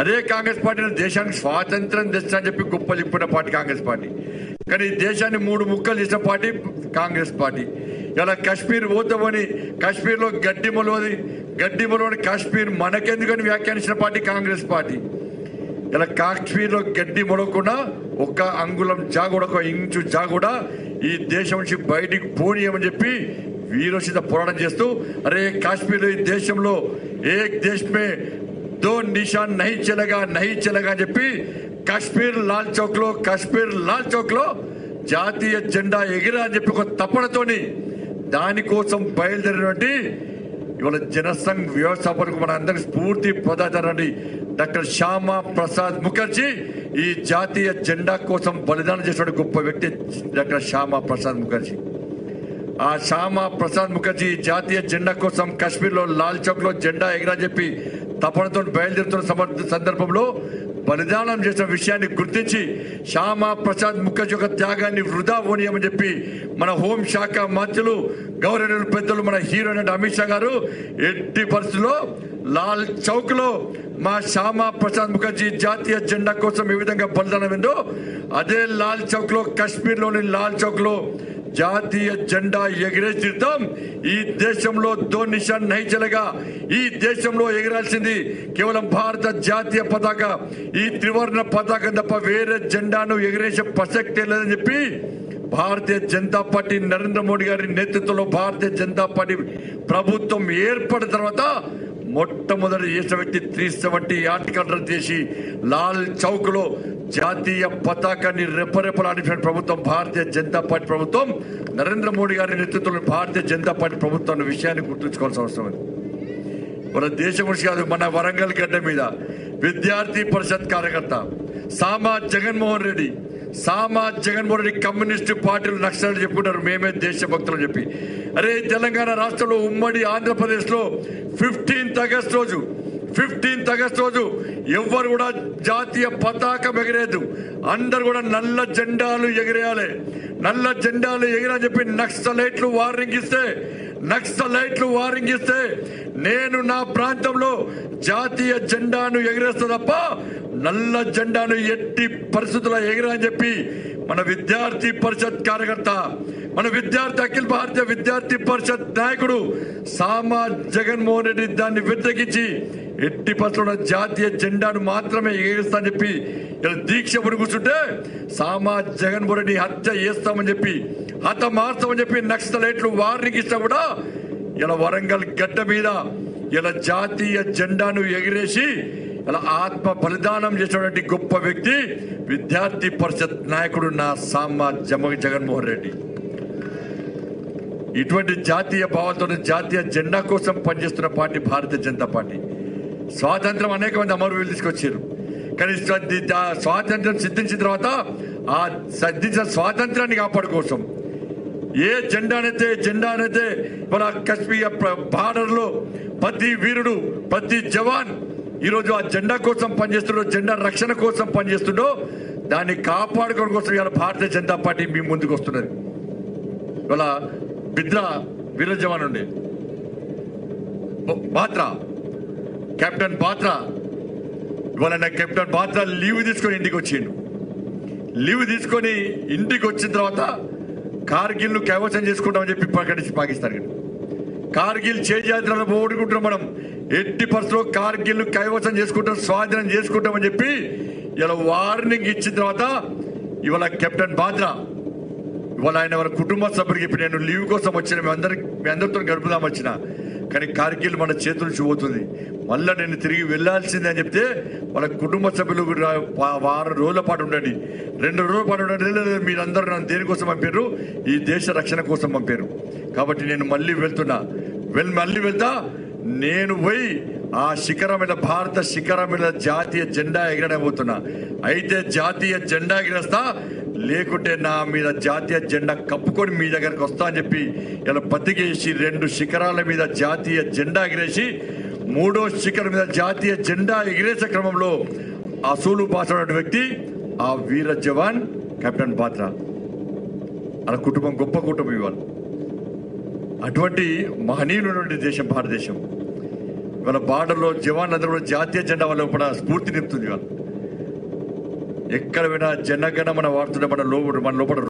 అదే కాంగ్రెస్ పార్టీ దేశానికి స్వాతంత్రం తెచ్చా అని చెప్పి గొప్ప చెప్పిన పార్టీ కాంగ్రెస్ పార్టీ. కానీ ఈ దేశాన్ని మూడు ముక్కలు చేసిన పార్టీ కాంగ్రెస్ పార్టీ. ఇలా కాశ్మీర్ పోతామని కాశ్మీర్లో గడ్డి మొలవది గడ్డి మొలవని కాశ్మీర్ మనకెందుకని వ్యాఖ్యానించిన పార్టీ కాంగ్రెస్ పార్టీ. ఇలా కాశ్మీర్లో గడ్డి మొలవకుండా ఒక్క అంగుళం జాగుడ ఒక ఇంచు జాగుడ ఈ దేశం నుంచి బయటికి పోనీయమని చెప్పి వీరోచిత పోరాటం చేస్తూ అరే కాశ్మీర్ ఈ దేశంలో ఏ దేశమే దో నిషాన్ నహి చెలగా నహి చెలగా అని చెప్పి కాశ్మీర్ లాల్ చౌక్లో కాశ్మీర్ లాల్ చౌక్లో జాతీయ జెండా ఎగిరా అని చెప్పి ఒక తప్పడతోని దానికోసం బయలుదేరినటువంటి ఇవాళ జనసంఘ్ వ్యవస్థాపనకు మన అందరికి స్ఫూర్తి ప్రదాతనండి డాక్టర్ శ్యామా ప్రసాద్ ముఖర్జీ ఈ జాతీయ జెండా కోసం బలిదానం చేసిన గొప్ప వ్యక్తి డాక్టర్ శ్యామా ప్రసాద్ ముఖర్జీ ఆ శ్యామా ప్రసాద్ ముఖర్జీ జాతీయ జెండా కోసం కాశ్మీర్లో లాల్ చౌక్లో జెండా ఎగిరా చెప్పి తపనతో బయలుదేరుతున్న సమర్థ సందర్భంలో బలిదానం చేసిన విషయాన్ని గుర్తించి శ్యామా ప్రసాద్ ముఖర్జీ యొక్క త్యాగాన్ని వృధా పోనీయమని చెప్పి మన హోం శాఖ మంత్రులు గౌరవనీయులు పెద్దలు మన హీరో అయిన అమిత్ షా గారు ఎట్టి పరిస్థితుల్లో లాల్ చౌక్లో మా శ్యామా ప్రసాద్ ముఖర్జీ జాతీయ జెండా కోసం ఏ విధంగా బలిదానం ఏందో అదే లాల్ చౌక్లో కాశ్మీర్లోని లాల్ చౌక్లో జాతీయ జెండా ఎగిరేసిద్దాం. ఈ దేశంలో దో నైచలగా ఈ దేశంలో ఎగిరాల్సింది కేవలం భారత జాతీయ పతాక. ఈ త్రివర్ణ పతాకం తప్ప వేరే జెండాను ఎగిరేసే ప్రసక్తే లేదని చెప్పి భారతీయ జనతా పార్టీ నరేంద్ర మోడీ గారి నేతృత్వంలో భారతీయ జనతా పార్టీ ప్రభుత్వం ఏర్పడిన తర్వాత మొట్టమొదటి చేసిన వ్యక్తి త్రీ సెవెంటీ ఆర్టికల్ చేసి లాల్ చౌక్లో జాతీయ పతాకాన్ని రెప్పరెప్పలాడిన ప్రభుత్వం భారతీయ జనతా పార్టీ ప్రభుత్వం. నరేంద్ర మోడీ గారి నేతృత్వంలో భారతీయ జనతా పార్టీ ప్రభుత్వం అన్న విషయాన్ని గుర్తుంచుకోవాల్సిన అవసరం ఉంది. మన దేశం గురించి కాదు మన వరంగల్ గడ్డ మీద విద్యార్థి పరిషత్ కార్యకర్త సామా జగన్మోహన్ రెడ్డి సామా జగన్మోహన్ రెడ్డి కమ్యూనిస్ట్ పార్టీలు నక్సలు చెప్పుకుంటారు. మేమే దేశభక్తులు చెప్పి. అరే తెలంగాణ రాష్ట్రంలో ఉమ్మడి ఆంధ్రప్రదేశ్లో ఫిఫ్టీన్త్ ఆగస్ట్ రోజు ఫిఫ్టీన్త్ ఆగస్ట్ రోజు ఎవ్వరు కూడా జాతీయ పతాకం ఎగరేదు అందరు కూడా నల్ల జెండాలు ఎగిరేయాలి. నల్ల జెండాలు ఎగిరా చెప్పి నక్సలైట్లు వార్నింగ్ ఇస్తే నక్సలైట్లు వార్నింగ్ ఇస్తే నేను నా ప్రాంతంలో జాతీయ జెండాను ఎగిరేస్తా తప్ప నల్ల జెండాను ఎట్టి పరిస్థితుల్లో ఎగిరా అని చెప్పి మన విద్యార్థి పరిషత్ కార్యకర్త మన విద్యార్థి అఖిల భారతీయ విద్యార్థి పరిషత్ నాయకుడు సామా జగన్మోహన్ రెడ్డి దాన్ని వ్యతిరేకించి ఎట్టి పరిస్థితుల్లో జాతీయ జెండాను మాత్రమే ఎగిరిస్తానని చెప్పి ఇలా దీక్ష పడి కూర్చుంటే సామా జగన్మోహన్ రెడ్డి హత్య చేస్తామని చెప్పి హత మార్చామని చెప్పి నక్సలైట్లు వారికి ఇస్తా కూడా ఇలా వరంగల్ గడ్డ మీద ఇలా జాతీయ జెండాను ఎగిరేసి అలా ఆత్మ బలిదానం చేసినటువంటి గొప్ప వ్యక్తి విద్యార్థి పరిషత్ నాయకుడు నా సామ్మ జమ జగన్మోహన్ రెడ్డి. ఇటువంటి జాతీయ భావంతో జాతీయ జెండా కోసం పనిచేస్తున్న పార్టీ భారతీయ జనతా పార్టీ. స్వాతంత్రం అనేక మంది అమరవీరులు తీసుకొచ్చారు. కానీ స్వాతంత్రం సిద్ధించిన తర్వాత ఆ సిద్ధించిన స్వాతంత్రాన్ని కాపాడు కోసం. ఏ జెండానైతే జెండానైతే మన కశ్మీర్ బార్డర్లో ప్రతి వీరుడు ప్రతి జవాన్ ఈరోజు ఆ జెండా కోసం పనిచేస్తుండో జెండా రక్షణ కోసం పనిచేస్తుండో దాన్ని కాపాడుకోవడం కోసం ఇవాళ భారతీయ జనతా పార్టీ మీ ముందుకు వస్తున్నది. ఇవాళ బిద్రా వీర జవాన్ ఉండే. బాత్రా కెప్టెన్ బాత్రా ఇవాళ నా కెప్టెన్ బాత్రా లీవ్ తీసుకొని ఇంటికి వచ్చిండు. లీవ్ తీసుకొని ఇంటికి వచ్చిన తర్వాత కార్గిల్ను కైవసం చేసుకుంటామని చెప్పి ప్రకటించి పాకిస్తాన్ కార్గిల్ చేజాత్రలో ఓడుకుంటున్నాం మనం. ఎట్టి పరిస్థితుల్లో కార్గిల్ కైవసం చేసుకుంటాం స్వాధీనం చేసుకుంటామని చెప్పి ఇలా వార్నింగ్ ఇచ్చిన తర్వాత ఇవాళ కెప్టెన్ బాద్రా ఇవాళ ఆయన వాళ్ళ కుటుంబ సభ్యులకి ఇప్పుడు నేను లీవ్ కోసం వచ్చిన మీ అందరి మీ అందరితో గడుపుదాం వచ్చిన. కానీ కార్గిల్ మన చేతుల నుంచి పోతుంది మళ్ళీ నేను తిరిగి వెళ్ళాల్సిందే అని చెప్తే వాళ్ళ కుటుంబ సభ్యులు కూడా వారం రోజుల పాటు ఉండండి. రెండు రోజుల పాటు ఉండండి. మీరందరూ నన్ను దేనికోసం పంపారు? ఈ దేశ రక్షణ కోసం పంపారు. కాబట్టి నేను మళ్ళీ వెళ్తున్నా. వెళ్ళి మళ్ళీ వెళ్తా. నేను పోయి ఆ శిఖరమైన భారత శిఖరమైన జాతీయ జెండా ఎగరడబోతున్నా. అయితే జాతీయ జెండా ఎగరేస్తా లేకుంటే నా మీద జాతీయ జెండా కప్పుకొని మీ దగ్గరకు వస్తా అని చెప్పి ఇలా బతికేసి రెండు శిఖరాల మీద జాతీయ జెండా ఎగిరేసి మూడో శిఖరం మీద జాతీయ జెండా ఎగిరేసే క్రమంలో అసూలు పాసైన వ్యక్తి ఆ వీర జవాన్ కెప్టెన్ పాత్ర అలా కుటుంబం గొప్ప కుటుంబం ఇవాళ. అటువంటి మహనీయులైనటువంటి దేశం భారతదేశం. ఇవాళ బార్డర్లో జవాన్లందరూ కూడా జాతీయ జెండా వల్ల కూడా స్ఫూర్తి నింపుతుంది ఇవాళ. ఎక్కడ పోయినా జనగణ మన వాడుతున్న మన లోపల మన లోపల